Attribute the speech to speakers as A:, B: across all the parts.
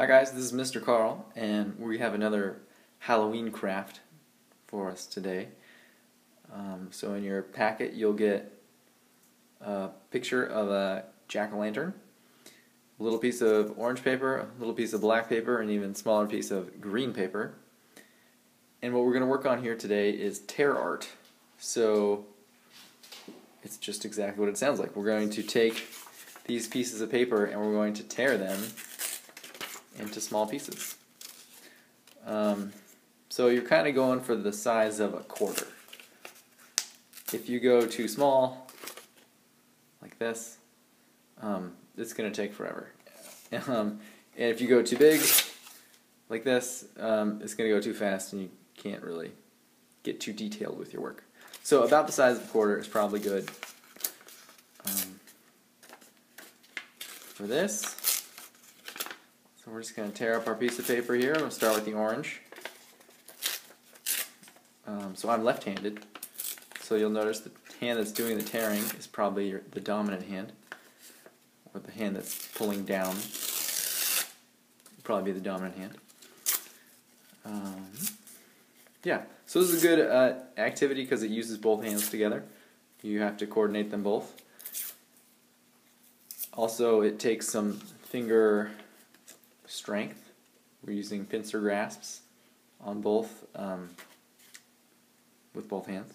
A: Hi guys, this is Mr. Karl, and we have another Halloween craft for us today. Um, so in your packet you'll get a picture of a jack-o'-lantern, a little piece of orange paper, a little piece of black paper, and even smaller piece of green paper. And what we're going to work on here today is tear art. So it's just exactly what it sounds like. We're going to take these pieces of paper and we're going to tear them into small pieces. Um, so you're kind of going for the size of a quarter. If you go too small, like this, um, it's going to take forever. Um, and if you go too big, like this, um, it's going to go too fast and you can't really get too detailed with your work. So about the size of a quarter is probably good um, for this. So we're just going to tear up our piece of paper here. I'm going to start with the orange. Um, so I'm left-handed, so you'll notice the hand that's doing the tearing is probably your, the dominant hand, or the hand that's pulling down probably be the dominant hand. Um, yeah, so this is a good uh, activity because it uses both hands together. You have to coordinate them both. Also, it takes some finger strength. We're using pincer grasps on both um, with both hands.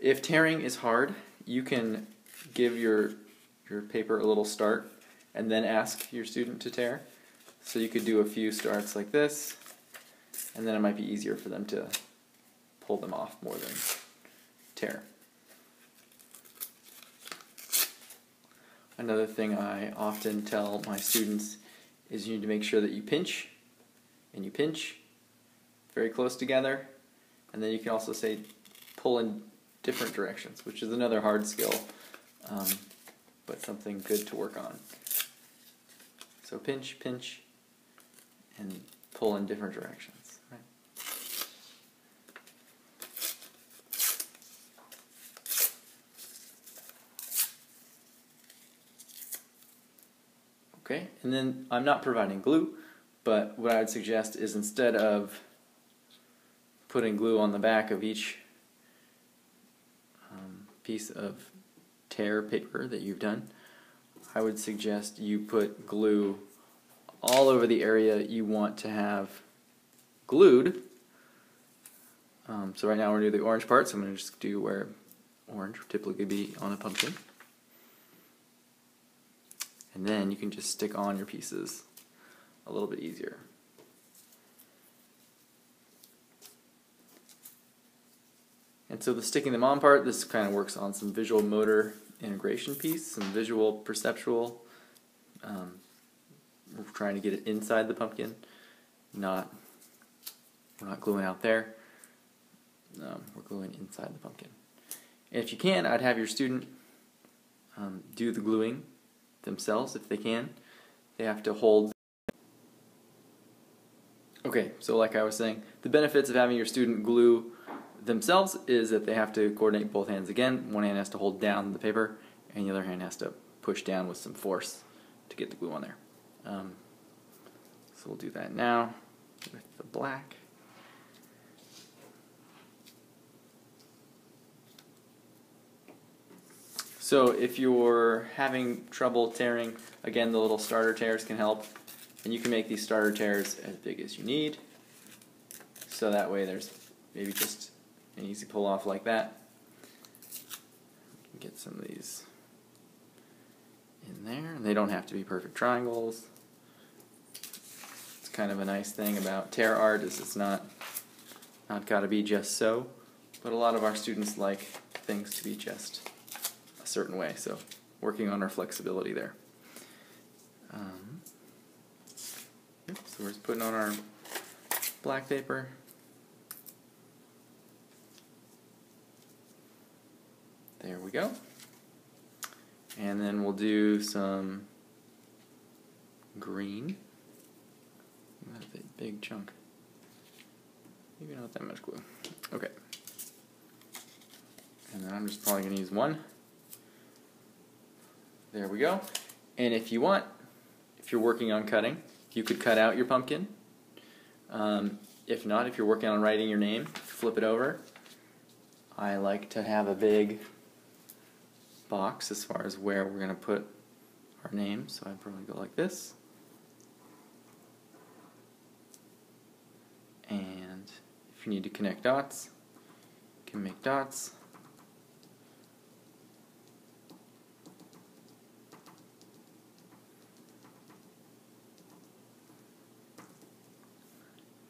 A: If tearing is hard, you can give your your paper a little start and then ask your student to tear. So you could do a few starts like this, and then it might be easier for them to pull them off more than tear. Another thing I often tell my students is you need to make sure that you pinch and you pinch very close together and then you can also say pull in different directions, which is another hard skill, um, but something good to work on. So pinch, pinch, and pull in different directions. Right? Okay, and then I'm not providing glue, but what I would suggest is instead of putting glue on the back of each um, piece of tear paper that you've done, I would suggest you put glue all over the area you want to have glued. Um, so right now we're going to do the orange part, so I'm going to just do where orange would typically be on a pumpkin. And then you can just stick on your pieces a little bit easier. And so the sticking them on part, this kind of works on some visual motor integration piece, some visual perceptual. Um, we're trying to get it inside the pumpkin, not we're not gluing out there. Um, we're gluing inside the pumpkin. And if you can, I'd have your student um, do the gluing themselves if they can. They have to hold. Okay, so like I was saying, the benefits of having your student glue themselves is that they have to coordinate both hands again. One hand has to hold down the paper, and the other hand has to push down with some force to get the glue on there. Um, so we'll do that now with the black. So if you're having trouble tearing, again the little starter tears can help. And you can make these starter tears as big as you need. So that way there's maybe just an easy pull off like that. Get some of these in there. And they don't have to be perfect triangles. It's kind of a nice thing about tear art is it's not not got to be just so, but a lot of our students like things to be just certain way. So working on our flexibility there. Um, so we're just putting on our black paper. There we go. And then we'll do some green. That's a big chunk. Maybe not that much glue. Okay. And then I'm just probably going to use one. There we go. And if you want, if you're working on cutting, you could cut out your pumpkin. Um, if not, if you're working on writing your name, flip it over. I like to have a big box as far as where we're going to put our name, so I'd probably go like this. And if you need to connect dots, you can make dots.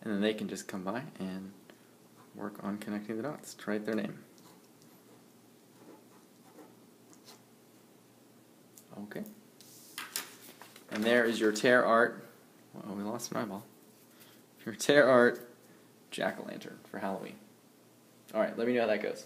A: And then they can just come by and work on connecting the dots to write their name. Okay. And there is your tear art. Oh, we lost an eyeball. Your tear art jack o' lantern for Halloween. All right, let me know how that goes.